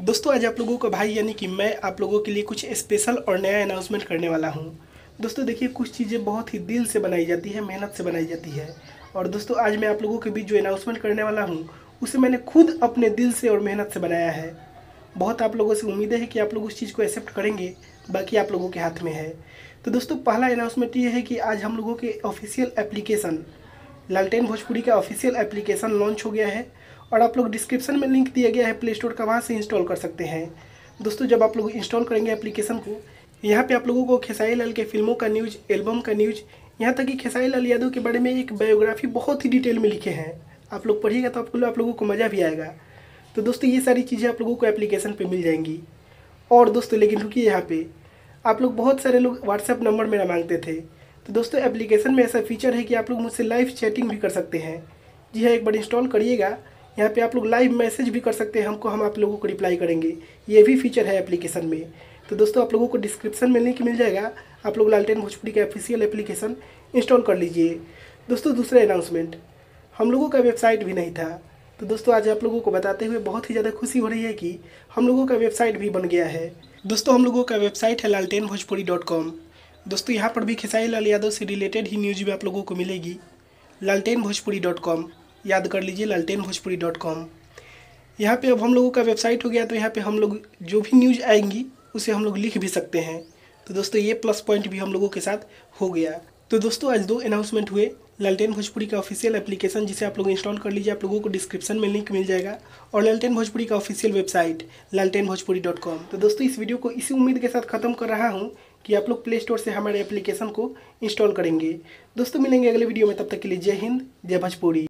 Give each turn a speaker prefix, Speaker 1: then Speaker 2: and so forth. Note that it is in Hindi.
Speaker 1: दोस्तों, आज आप लोगों का भाई, यानी कि मैं आप लोगों के लिए कुछ स्पेशल और नया अनाउंसमेंट करने वाला हूँ। दोस्तों, देखिए, कुछ चीज़ें बहुत ही दिल से बनाई जाती है, मेहनत से बनाई जाती है। और दोस्तों, आज मैं आप लोगों के बीच जो अनाउंसमेंट करने वाला हूँ, उसे मैंने खुद अपने दिल से और मेहनत से बनाया है। बहुत आप लोगों से उम्मीद है कि आप लोग उस चीज़ को एक्सेप्ट करेंगे, बाकी आप लोगों के हाथ में है। तो दोस्तों, पहला अनाउंसमेंट ये है कि आज हम लोगों के ऑफिशियल एप्लीकेशन लालटेन भोजपुरी का ऑफिशियल एप्लीकेशन लॉन्च हो गया है। और आप लोग डिस्क्रिप्शन में लिंक दिया गया है प्ले स्टोर का, वहाँ से इंस्टॉल कर सकते हैं। दोस्तों, जब आप लोग इंस्टॉल करेंगे एप्लीकेशन को, यहाँ पे आप लोगों को खेसारी लाल के फ़िल्मों का न्यूज़ एल्बम का न्यूज़ यहाँ तक कि खेसारी लाल यादव के बारे में एक बायोग्राफी बहुत ही डिटेल में लिखे हैं। आप लोग पढ़िएगा तो आपको, आप लोगों को मज़ा भी आएगा। तो दोस्तों, ये सारी चीज़ें आप लोगों को एप्लीकेशन पर मिल जाएँगी। और दोस्तों, लेकिन रुकिए यहाँ पे। आप लोग बहुत सारे लोग व्हाट्सएप नंबर मेरा मांगते थे। तो दोस्तों एप्लीकेशन में ऐसा फीचर है कि आप लोग मुझसे लाइव चैटिंग भी कर सकते हैं। जी हाँ एक बार इंस्टॉल करिएगा। यहाँ पे आप लोग लाइव मैसेज भी कर सकते हैं, हमको, हम आप लोगों को रिप्लाई करेंगे। ये भी फीचर है एप्लीकेशन में। तो दोस्तों, आप लोगों को डिस्क्रिप्शन में लिंक मिल जाएगा। आप लोग लालटेन भोजपुरी का ऑफिशियल एप्लीकेशन इंस्टॉल कर लीजिए। दोस्तों, दूसरा अनाउंसमेंट हम लोगों का वेबसाइट भी नहीं था। तो दोस्तों, आज आप लोगों को बताते हुए बहुत ही ज़्यादा खुशी हो रही है कि हम लोगों का वेबसाइट भी बन गया है। दोस्तों, हम लोगों का वेबसाइट है लालटेन भोजपुरी डॉट कॉम। दोस्तों, यहाँ पर भी खेसारी लाल यादव से रिलेटेड ही न्यूज़ भी आप लोगों को मिलेगी। लालटेन भोजपुरी डॉट कॉम। याद कर लीजिए लालटेन भोजपुरी डॉट कॉम यहाँ पर अब हम लोगों का वेबसाइट हो गया तो यहाँ पर हम लोग जो भी न्यूज़ आएँगी, उसे हम लोग लिख भी सकते हैं। तो दोस्तों, ये प्लस पॉइंट भी हम लोगों के साथ हो गया। तो दोस्तों, आज दो अनाउंसमेंट हुए। लालटेन भोजपुरी का ऑफिशियल एप्लीकेशन जिसे आप लोग इंस्टॉल कर लीजिए, आप लोगों को डिस्क्रिप्शन में लिंक मिल जाएगा, और लालटेन भोजपुरी का ऑफिशियल वेबसाइट लालटेन भोजपुरी डॉट कॉम तो दोस्तों, इस वीडियो को इसी उम्मीद के साथ खत्म कर रहा हूँ कि आप लोग प्ले स्टोर से हमारे एप्लीकेशन को इंस्टॉल करेंगे। दोस्तों, मिलेंगे अगले वीडियो में, तब तक के लिए जय हिंद, जय भोजपुरी।